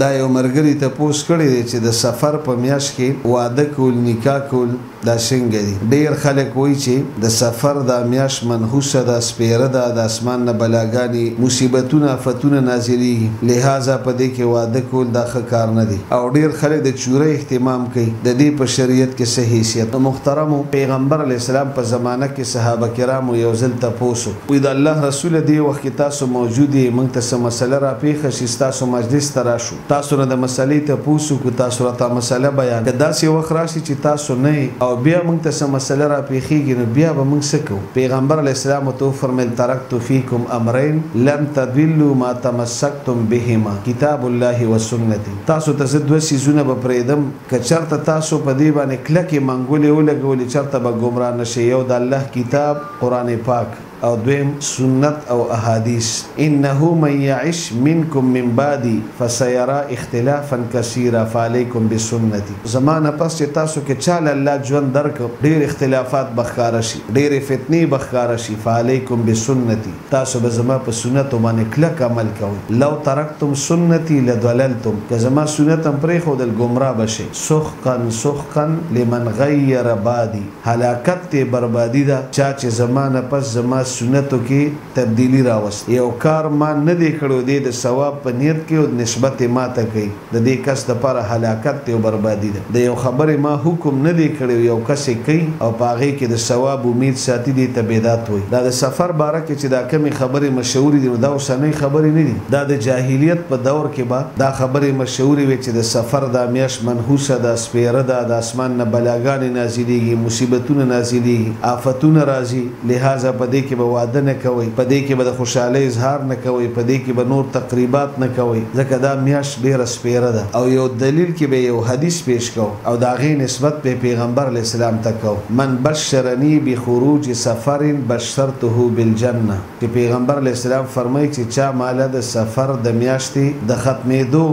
دا یو مرګری تپوس کړی دی چی د سفر په میاشت کی واده کول نکاح کول دا سنګه دی ډیر خلک وایی چی د سفر دا میاشت منحوسه ده سپیره ده د اسمان نه بلاګانی مصیبتونه افتونه نازلیږی لهذا په دی کی واده کول دا ښه کار نه دی او ډیر خلک د چوری اهتمام کوي د دی په شریعت کی څه حیثیت د محترم پیغمبر علیه السلام په زمانه کی صحابه کرامو یو ځل تپوس وي د الله رسوله دې وخت کې تاسو موجود يئ موږ ته څه مسئله را پېښه شي ستاسو مجلس ته راشو تاسو نه د مسئلې تپوس وکړو تاسو راته مسئله بيان که داسې وخت راشي چې تاسو نه يئ او بيا موږ ته څه مسئله را پېښېږي نو بيا به موږ څه کوو پېغمبر عليه السلام ورته وفرمايل ترکت فيکم امرين لن تضلوا ما تمسکتم بهما کتاب الله وسنتي تاسو ته زه دوه څيزونه به پرېږدم که چرته تاسو په دې باندې کلکې منګولې ولګولې چرته به ګمراه نه شئ يو د الله کتاب قران پاک او دویم سنت او احادیث انه من یعش منکم من بعدی فسیری اختلافا کثیرا فعلیکم بسنتی زما نه پس چې تاسو کې چا له الله ژوند درکړ ډیر اختلافات به ښکاره شي ډیرې فتنې به ښکاره شي فعلیکم بسنتی تاسو به زما په سنتو باندې کلک عمل کوئ لو ترکتم سنتی لضللتم که زما سنت هم پریښودل ګمراه به شئ سحقا سحقا لمن غیر بعدی. هلاکت ته بربادی ده چا چه زما نه پس زما سنتو کی تبدیلی راوسته یو کار ما نه دی کړی او دی د ثواب په نیت کوي او نسبت یې ماته کوي د دی کس لپاره هلاکت دی او بربادی ده د یو خبرې ما حکم نه دی کړی او یو کس یې کوي او په هغې کې د ثواب امید ساتي دی ته بدعت وایي دا د سفر باره کې چه دا کومې خبرې مشهورې دي نو دا اوسنۍ خبرې نه دي دا د جاهلیت په دور کې به دا خبرې مشهورې وې چه د سفر دا میاشت منحوسه ده سپېره ده، د اسمان نه بلاګانې نازلېږي، مصیبتونه نازلېږي، آفتونه راځي، لهذا په دې کې به واده نه کوئ، په دې کې به د خوشحالۍ اظهار نه کوئ، په دې کې به نور تقریبات نه کوئ، ځکه دا میاشت ډېره سپېره ده او یو دلیل کې به یې یو حدیث پېش کوو او د هغې نسبت به یې پیغمبر علیه السلام ته کوو، من بشرني بخروج سفر بشرته بالجنة، چې پیغمبر علیه السلام فرمایي چې چا ماله د سفر د میاشتې د ختمېدو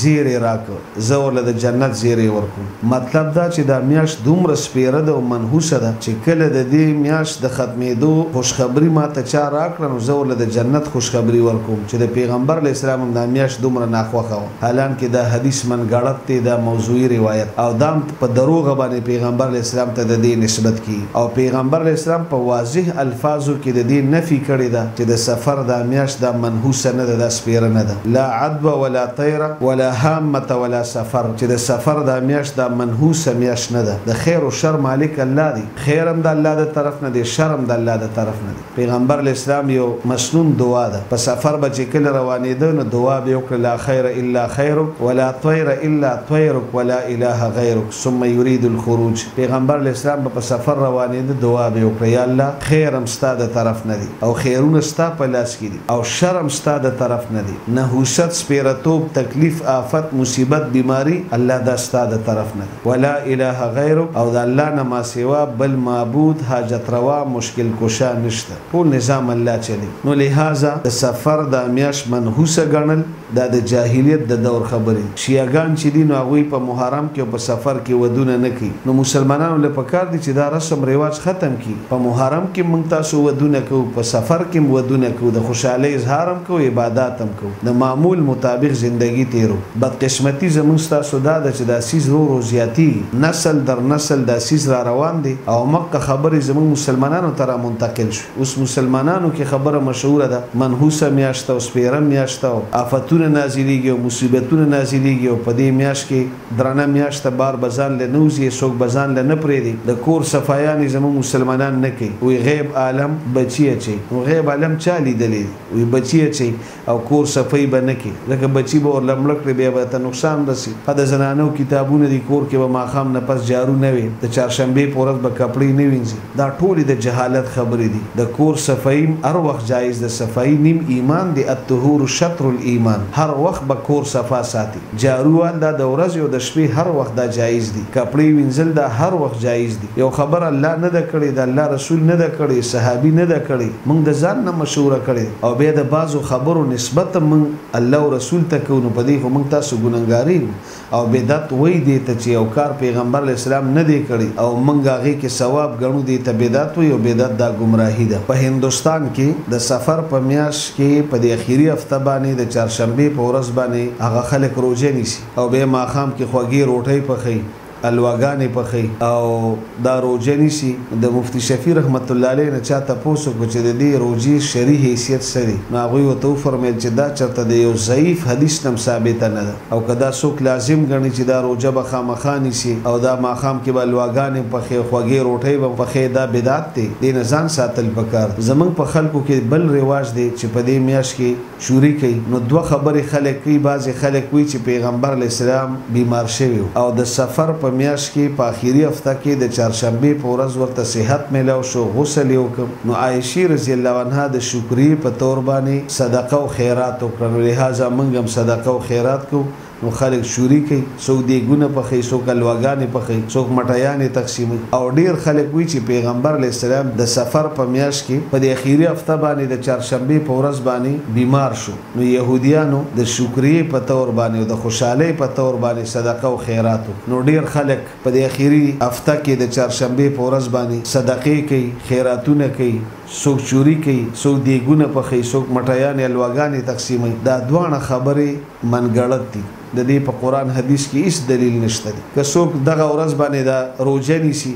زېری راکړ، زه ورله د جنت زیری ورکوم. مطلب دا چې دا میاشت دومره سپیره ده او منحوسه ده چې کله د دې میاشت د ختمیدو خوشخبری ماته چا راکړه نو زه ورله د جنت خوشخبری ورکوم چې د پیغمبر علیه السلام هم دا میاشت دومره ناخوښه وه حالانکه دا حدیث منګړت دی دا موضوعی روایت او دا هم په دروغ باندې پيغمبر علیه السلام ته د دې نسبت کړي او پيغمبر علیه السلام په واضح الفاظو کې د دې نفي کړې ده چې د صفر دا مياشت دا منحوسه نه ده دا سپېره نه ده لا عدو ولا طير ولا هامة ولا صفر چې د صفر دا مياشت دا منحوسه مياشت نه ده د خير او شر مالک الله دی خير هم د الله د طرف نه دی شر هم د الله د طرف نه دی. پيغمبر علیه السلام يو مسنون دعا ده، په سفر به چې کله روانېده نو دعا به يې وکړه، لا خير الا خيرک، ولا طير الا طيرک، ولا اله غيرک، ثم يريد الخروج، پيغمبر علیه السلام به په سفر روانېده دعا به يې وکړه، يا الله خير هم ستا د طرف نه دی او خيرونه ستا په لاس کې دي او شر هم ستا د طرف نه دی، نحوست، سپېره توب، تکليف، آفت، مصيبت، بيماري، الله دا ستا د طرف نه دی. ولا اله غیره او د الله نه ماسیوا بل معبود، حاجت روا، مشکل کشا نشته، ټول نظام الله چلوي، نو لهذا د سفر دا میاشت منحوسه ګڼل دا د جاهلیت د دور خبرې دي، شیعه ګان چې دي نو هغوی په محرم کې او په سفر کې ودونه نه کوي، نو مسلمانانو له پکار دي چې دا رسم رواج ختم کړي، په محرم کې هم موږ تاسو ودونه کوو، په سفر کې هم ودونه کوو، د خوشحالۍ اظهار هم کوو، عبادات هم کوو، د معمول مطابق زندګي تیروو. بدقسمتي زموږ ستاسو دا ده چې دا څیز رو رو زیاتیږي، نسل در نسل دا څیز را روان دی او مکه خبرې زموږ مسلمانانو ته را منتقل شوې. اوس مسلمانانو کې خبره مشهوره ده، منحوسه میاشت ده او سپیره میاشت ده او آفتونه نازلیږي او مصیبتونه نازلیږي او په دې میاشت کې درنه میاشت ده، بار به ځان له نه وځي، څوک به ځان له نه پریږدي، د کور صفایانې زموږ مسلمانان نه کوي، وي غیب عالم بچیه چي، نو غیب عالم چا لیدلې دي، وي بچیه چي، او کور صفايي به نه کړې ځکه بچي به ورله مړه کړې بيا به درته نقصان رسي ښه د زنانو کتابونه دي کور کې به ماښام نه پس جارو نه وې د چارشنبې په ورځ به کپړې نه وينځي دا ټولې د جهالت خبرې دي د کور صفايي هر وخت جايز ده صفايي نيم ايمان دې الطهور شطر الايمان هر وخت به کور صفا ساتې. جارو وهل دا د ورځې او د شپې هر وخت دا جائز دي، کپړې وینځل دا هر وخت جائز دي، یو خبره الله نه ده کړې، د الله رسول نه ده کړې، صحابي نه ده کړې، موږ د ځان نه مشوره کړې او بیا د بعضو خبرو نسبت هم موږ الله او رسول ته کوو نو په دې خو موږ تاسو ګنهګارېږو او بدعت وایي دې ته چې یو کار پیغمبر علیه السلام نه دی کړی او موږ هغې کې ثواب ګڼو دې ته بدعت وایي او بدعت دا ګمراهي ده په هندوستان کې د صفر په میاشت کې په دې اخیري هفته باندې د چارشنبې په ورځ باندې هغه خلک روژه نیسي او بیا ماښام کې خوږې روټۍ پخوي، حلواګانې پخوي او دا روژه نیسي. د مفتي شفیع رحمت الله علیه نه چا تپوس وکړو چې د دې روژې شرعي حیثیت څه دی؟ نو هغوی ورته وفرمایل چې دا چرته د یو ضعیف حدیث نه هم ثابته نه ده. او که دا څوک لازم ګڼي چې دا روژه به خامخا نیسي او دا ماښام کې به حلواګانې پخې او خوږې روټۍ به پخې دا بدعت دی، دې نه ځان ساتل پکار دي. زموږ په خلکو کې بل رواج دی چې په دې میاشت کې شوري کوي، نو دوه خبرې خلک کوي، بعضې خلک وایي چې پیغمبر علیه السلام بیمار شوی و او د صفر په میاشت کې په اخري هفته کې د چارشنبې په ورځ ورته صحت ملاو شو، غسل یې وکړ، نو عایشې رضی الله عنها د شکریې په طور باندې صدقه او خیرات وکړه نو لهذا موږ هم صدقه او خیرات کوو نو خلک شوري کوي څوک دیګونه پخوي څوک حلواګانې پخوي څوک مټیانې تقسیموي او ډیر خلک وایي چې پیغمبر علیه السلام د صفر په میاشت کې په دې اخیري هفته باندې د چارشنبې په ورځ باندې بیمار شو نو یهودیانو د شکریې په طور باندې او د خوشحالۍ په طور باندې صدقه او خیرات وکړ نو ډیر خلک په دې اخیري هفته کې د چارشنبې په ورځ باندې صدقې کوي خیراتونه کوي څوک چوري کوي، څوک دېګونه پخوي، څوک مټیانې، الواګانې تقسیموي، دا دواړه خبرې من ګړت دي، د دې په قرآن حدیث کې هیڅ دلیل نشته دي، که څوک دغه ورځ باندې دا روژه نیسي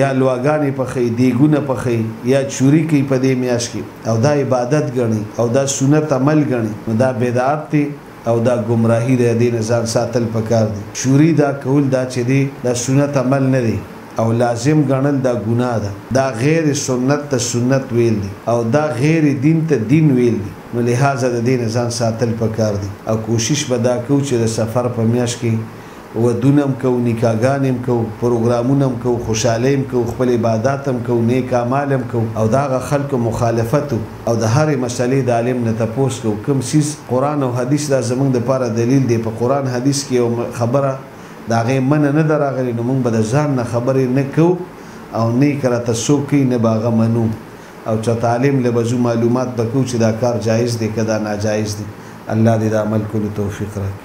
یا الواګانې پخوي، دېګونه پخوي یا چوري کوي په دې میاشت کې او دا عبادت ګڼي او دا سنت عمل ګڼي نو دا بدعت دی او دا ګمراهي ده، دې نه ځان ساتل پکار دي، چوري دا کول دا چې دی دا سنت عمل نه دی. او لازم ګڼل دا ګناه ده، دا غیر سنت ته سنت ویل دي او دا غیر دین ته دین ویل دي، نو لهذا د دې نه ځان ساتل پکار دي او کوشش به دا کوو چې د سفر په میاشت کې ودونه هم کوو، نکاح ګانې هم کوو، پروګرامونه هم کوو، خوشحالۍ هم کوو، خپل عبادات هم کوو، نیک اعمال هم کوو او د هغه خلکو مخالفت او او د هرې مسئلې د عالم نه تپوس کوو کوم څیز قرآن او حدیث دا زموږ لپاره دلیل دی، په قرآن حدیث کې یوه خبره. د هغې منه نه ده راغلې نو موږ به د ځان نه خبرې نه کوو او نه یې که راته څوک کوي نه به هغه منو او چاته عالم له به ځو معلومات به کوو چې دا کار جایز دی که دا ناجایز دی الله دې د عمل کولو توفیق راکړي.